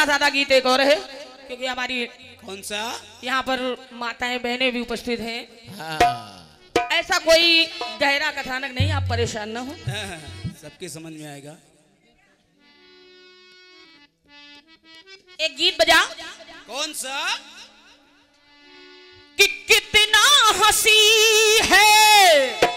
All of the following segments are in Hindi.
का सादा गीत एक और है क्योंकि हमारी कौन सा? यहाँ पर माताएँ बहनें भी उपस्थित हैं। हाँ। ऐसा कोई गहरा कथानक नहीं आप परेशान न हो। सबके समझ में आएगा। एक गीत बजा कौन सा? कि कितना हँसी है।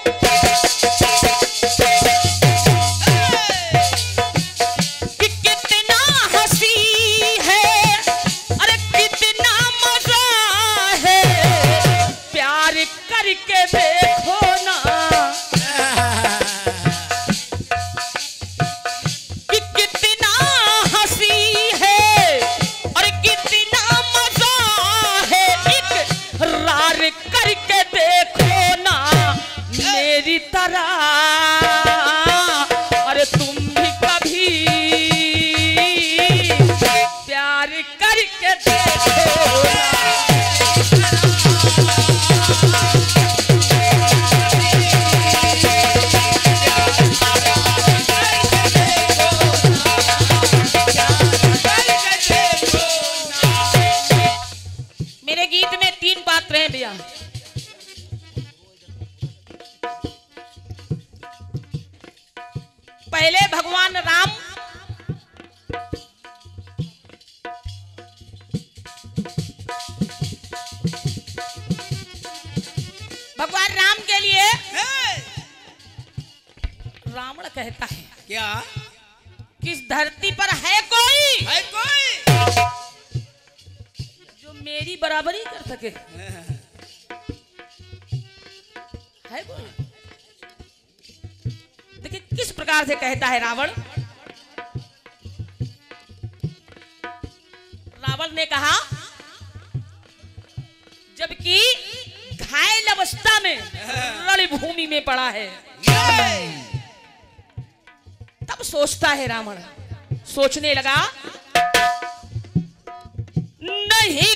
करके देखो। सके है कोई? देखिए, किस प्रकार से कहता है रावण? रावण ने कहा, जबकि घायल अवस्था में रणभूमि में पड़ा है। तब सोचता है रावण, सोचने लगा, नहीं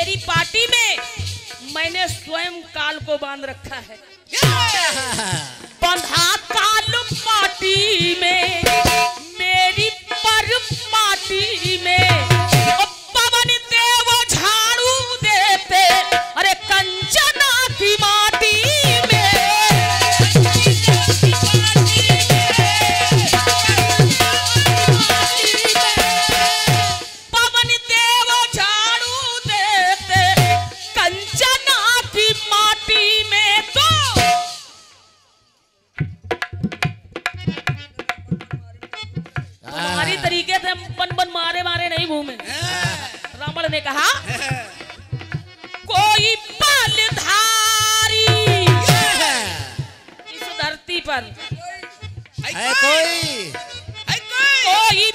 मेरी पार्टी में मैंने स्वयं काल को बाँध रखा है। बंधा काल पार्टी में। तरीके से हम बन बन मारे मारे नहीं घूमे रावण ने कहा कोई बलधारी इस धरती पर है कोई? है कोई? कोई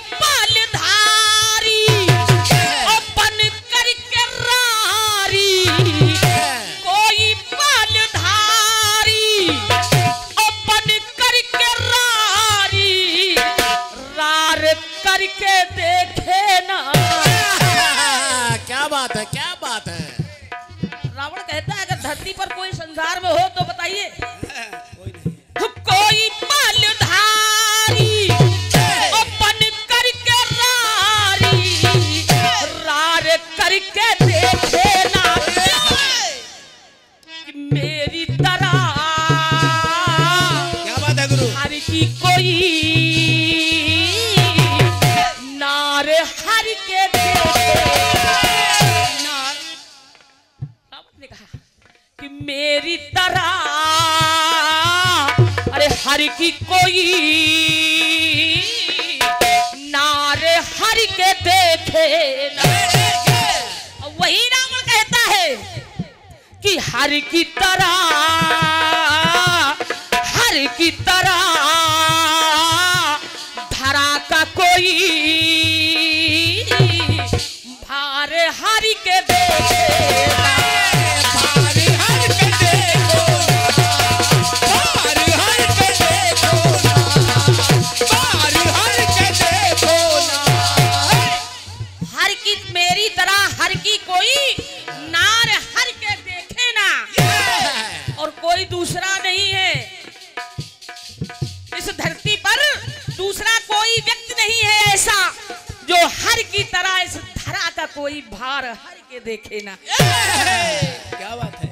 में कि हर की तरह हर की तरह धरा का कोई भार हर के बेटे हर की तरह इस धरा का कोई भार हर के देखे ना। क्या बात है?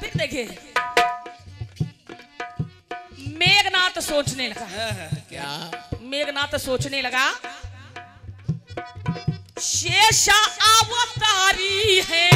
फिर देखे मेघनाथ सोचने लगा। हाँ, हाँ, हाँ, क्या? मेघनाथ सोचने लगा शेषा अवतारी है।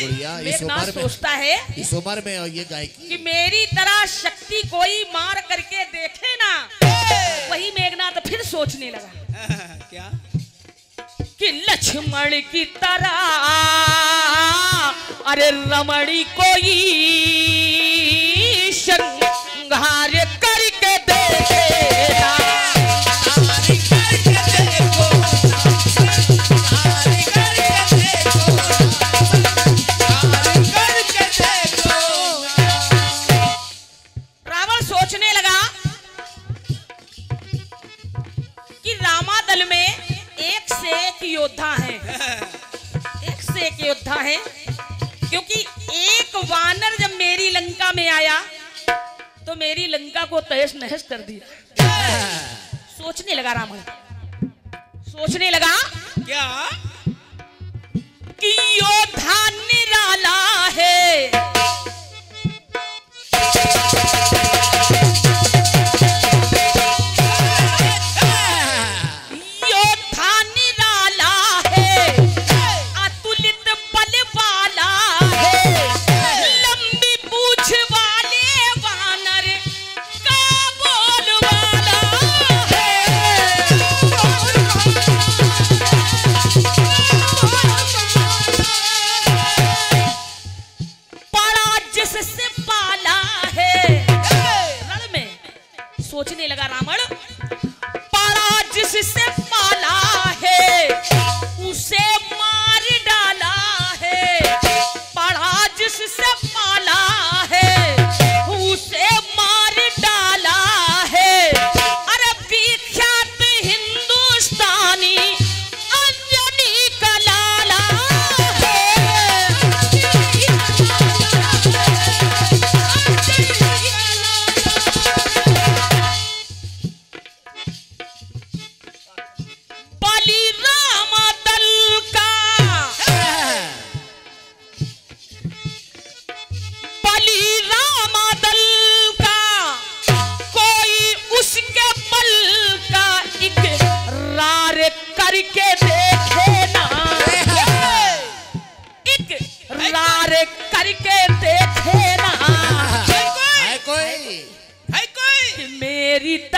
गुड़िया इस उम्र में सोचता है इस उम्र में ये गायकी कि मेरी तरह शक्ति कोई मार करके देखे ना वही मेघनाथ फिर सोचने लगा। क्या? कि लक्ष्मण की तरह अरे रमणी कोई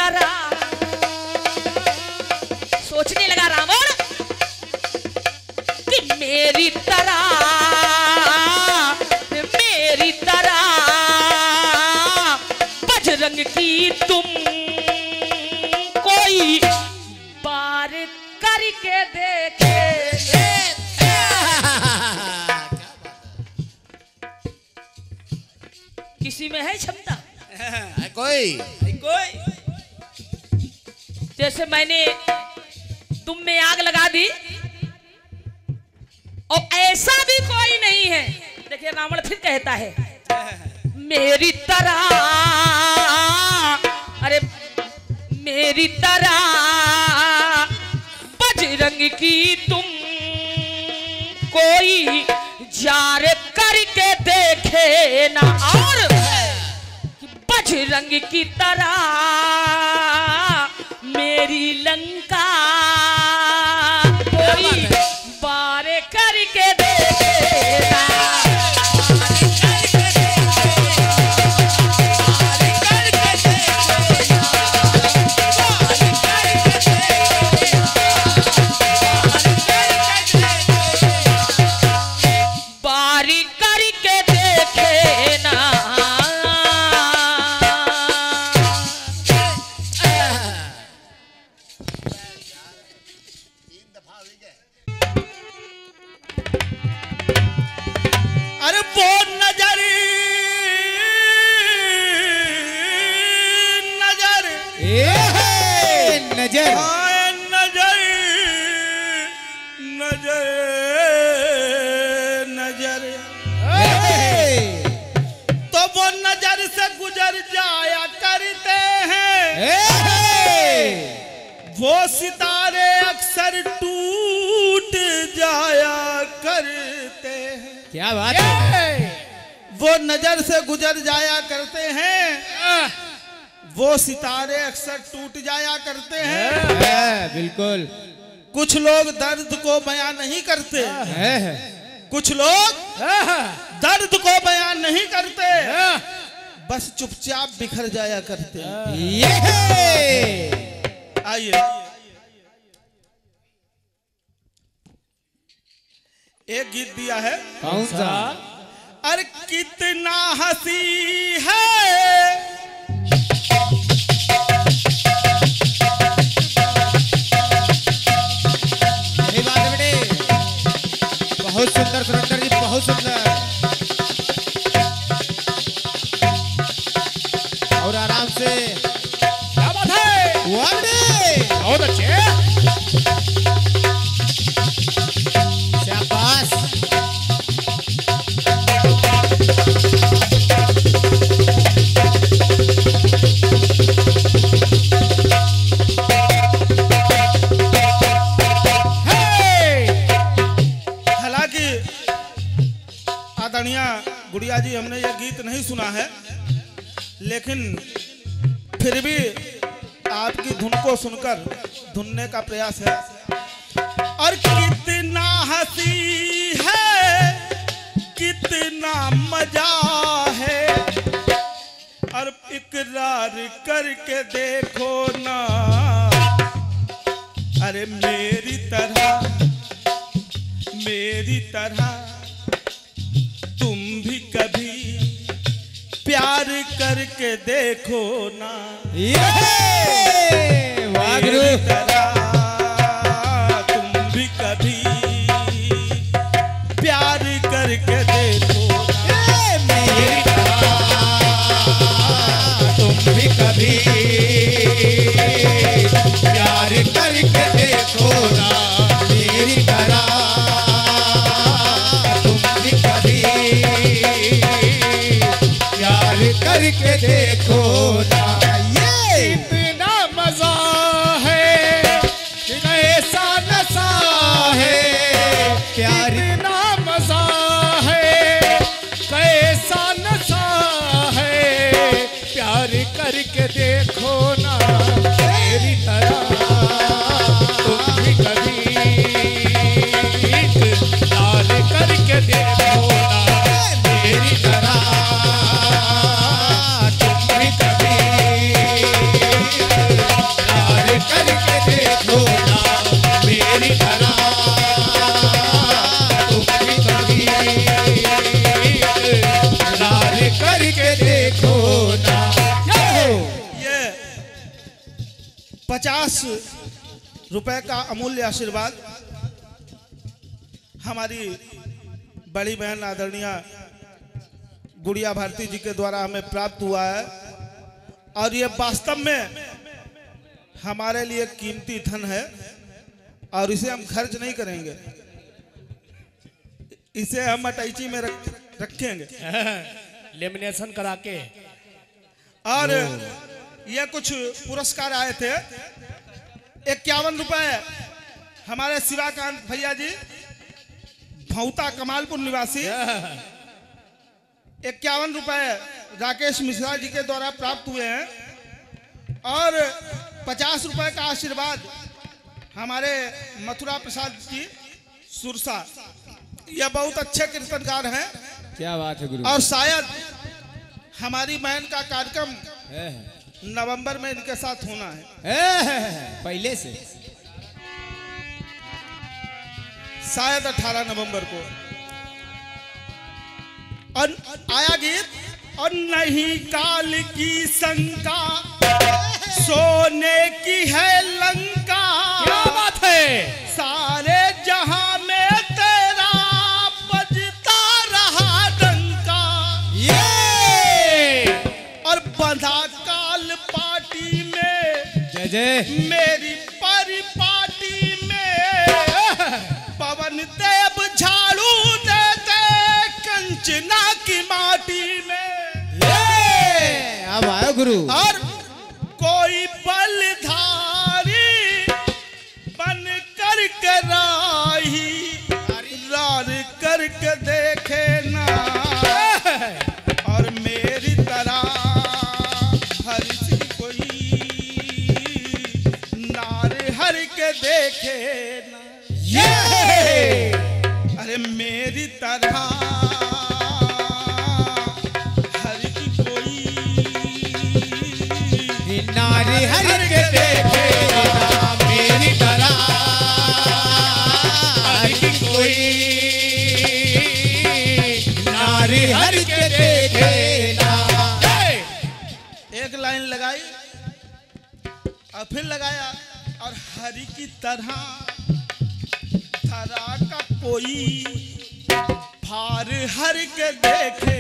तरह सोचने लगा रावण कि मेरी तरह मेरी तरह बजरंग की तुम कोई बार करके देखे। किसी में है क्षमता? कोई? कोई? जैसे मैंने तुम में आग लगा दी। और ऐसा भी कोई नहीं है। देखिए, रावण फिर कहता है, मेरी तरह, अरे, मेरी तरह, बजरंग की तुम कोई जार करके देखे ना। और बजरंग की तरह मेरी लंका नज़र। नज़र नज़र नज़र। नज़र तो वो नज़र से गुजर जाया करते हैं। वो सितारे अक्सर टूट जाया करते हैं। क्या बात है? वो नज़र से गुजर जाया करते हैं। वो सितारे अक्सर टूट जाया करते हैं। है, बिल्कुल। कुछ लोग दर्द को बयान नहीं करते। है, है। कुछ लोग दर्द को बयान नहीं करते। बस चुपचाप बिखर जाया करते। ये आइए। एक गीत दिया है। कौन सा? अरे कितना हँसी है। बहुत सुंदर सुरेंद्र जी बहुत सुंदर। प्रयास है और कितना हँसी है कितना मज़ा है। और इकरार करके देखो ना। अरे मेरी तरह मेरी तरह तुम भी कभी प्यार करके देखो ना। ये वाह गुरु मेरी तरह प्यार करके पचास रुपए का अमूल्य आशीर्वाद। हमारी बड़ी बहन आदरणीय गुड़िया भारती जी के द्वारा हमें प्राप्त हुआ है। और ये वास्तव में हमारे लिए कीमती धन है और इसे हम खर्च नहीं करेंगे। इसे हम अटैची में रख, रखेंगे। लेमिनेशन करा के। और ये कुछ पुरस्कार आए थे। इक्यावन रुपए। हमारे शिवाकांत भैया जी भौता कमालपुर निवासी। इक्यावन रुपए राकेश मिश्रा जी के द्वारा प्राप्त हुए हैं। और पचास रुपए का आशीर्वाद हमारे मथुरा प्रसाद जी सुरसा। यह बहुत अच्छे कीर्तनकार हैं। क्या बात है गुरु। और शायद हमारी बहन का कार्यक्रम नवंबर में इनके साथ होना है। है, पहले से। शायद 18 नवंबर को। और आया गीत? और नहीं काल की शंका। सोने की है लंका। क्या बात है? सारे जय। मेरी परिपाटी में पवन देव झाड़ू देते कंचना की माटी में। अब आयो गुरु। और कोई बलधारी बन कर कराही रार करके देखे तरह हर की कोई नारी हर के देखे मेरी तरह। हर की कोई नारी हर के देखे एक लाइन लगाई और फिर लगाया और हरि की तरह थरा का कोई फार हर के देखे।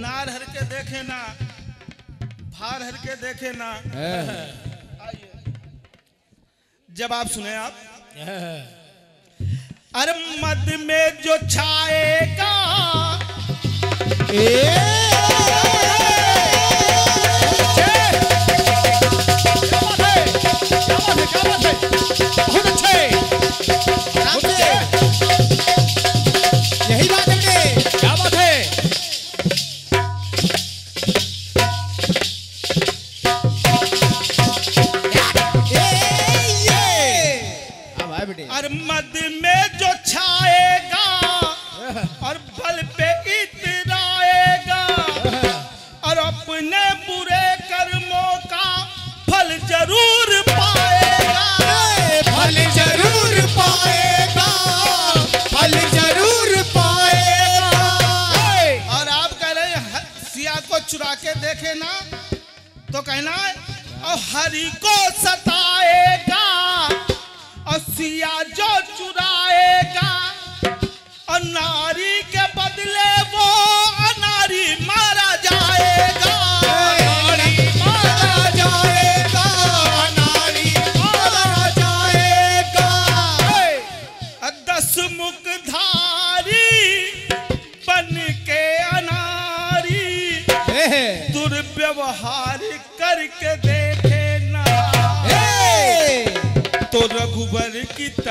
नार हर के देखे ना भार हर के देखे ना। जब आप सुने आप। अरे मद में जो छाएगा यही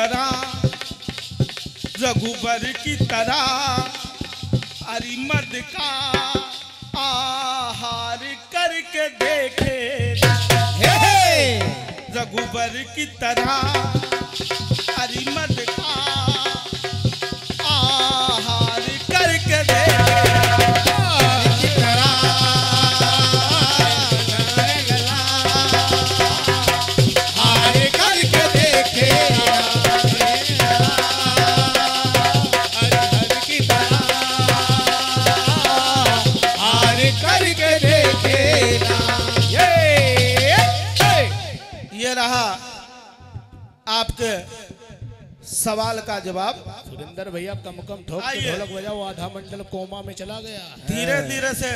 तरह रघुबर की तरह अरिमद का आहार करके देखे। रघुबर की तरह अरिमद का सवाल का जवाब सुरेंद्र भैया कम कम ठोक के आइए। ढोलक बजाओ आधा मंडल कोमा में चला गया धीरे धीरे से